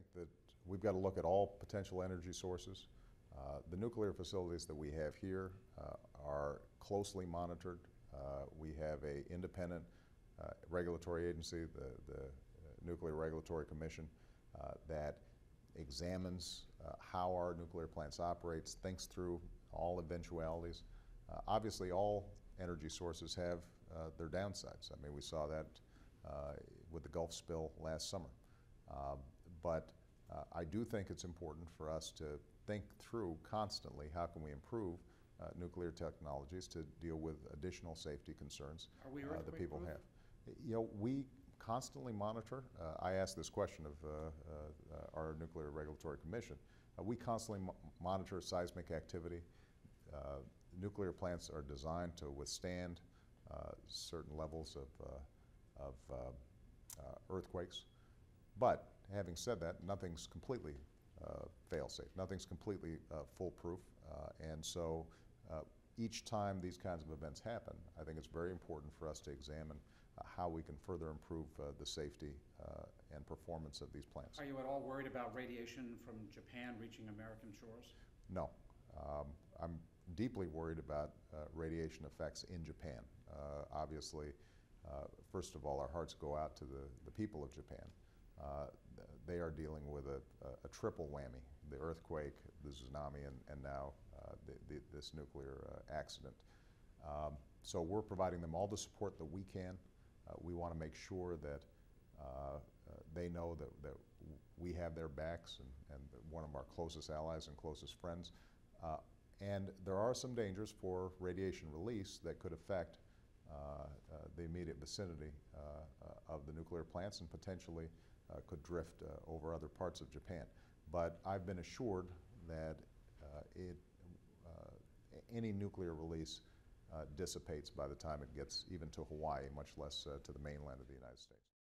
think that we've got to look at all potential energy sources. Uh, the nuclear facilities that we have here uh, are closely monitored. Uh, we have a independent uh, regulatory agency, the, the uh, Nuclear Regulatory Commission, uh, that examines how our nuclear plants operates, thinks through all eventualities. Obviously, all energy sources have their downsides. I mean, we saw that with the Gulf spill last summer. Um, but uh, I do think it's important for us to think through constantly how can we improve uh, nuclear technologies to deal with additional safety concerns Are we uh, that people proof? have. You know, we constantly monitor. Uh, I asked this question of uh, uh, our Nuclear Regulatory Commission. Uh, we constantly mo- monitor seismic activity. Uh, nuclear plants are designed to withstand uh, certain levels of, uh, of uh, uh, earthquakes. But having said that, nothing's completely uh, fail-safe. Nothing's completely uh, foolproof. Uh, and so uh, each time these kinds of events happen, I think it's very important for us to examine uh, how we can further improve uh, the safety uh, and performance of these plants. Are you at all worried about radiation from Japan reaching American shores? No. Um, I'm deeply worried about uh, radiation effects in Japan. Uh, obviously, uh, first of all, our hearts go out to the, the people of Japan. Uh, they are dealing with a, a, triple whammy the earthquake, the tsunami, and, and now uh, the, the, this nuclear uh, accident. Um, so we're providing them all the support that we can. Uh, we want to make sure that uh, they know that, that we have their backs and, and one of our closest allies and closest friends. And there are some dangers for radiation release that could affect the immediate vicinity uh, uh, of the nuclear plants and potentially uh, could drift uh, over other parts of Japan. But I've been assured that uh, it, uh, any nuclear release uh, dissipates by the time it gets even to Hawaii, much less uh, to the mainland of the United States.